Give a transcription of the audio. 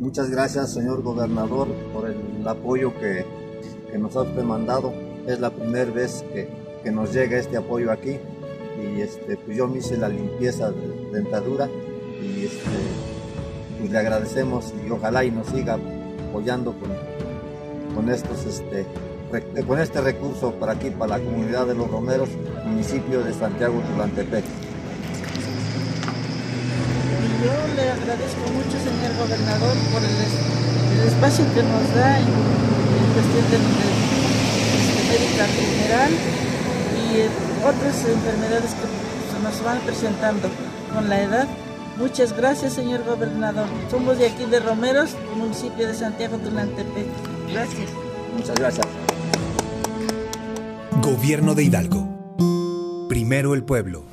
Muchas gracias, señor gobernador, por el apoyo que, que nos ha usted mandado. Es la primera vez que, que, nos llega este apoyo aquí y este, pues yo me hice la limpieza de dentadura y este, pues le agradecemos y ojalá y nos siga apoyando con, con estos este, con este recurso para aquí, para la comunidad de Los Romeros, municipio de Santiago Tulantepec. Agradezco mucho, señor gobernador, por el, el espacio que nos da en, en cuestión de, de, de médica general y otras enfermedades que se nos van presentando con la edad. Muchas gracias, señor gobernador. Somos de aquí de Romeros, municipio de Santiago Tulantepec. Gracias. Muchas gracias. Gobierno de Hidalgo. Primero el pueblo.